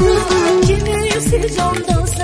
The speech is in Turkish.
Lazım Kimisi candan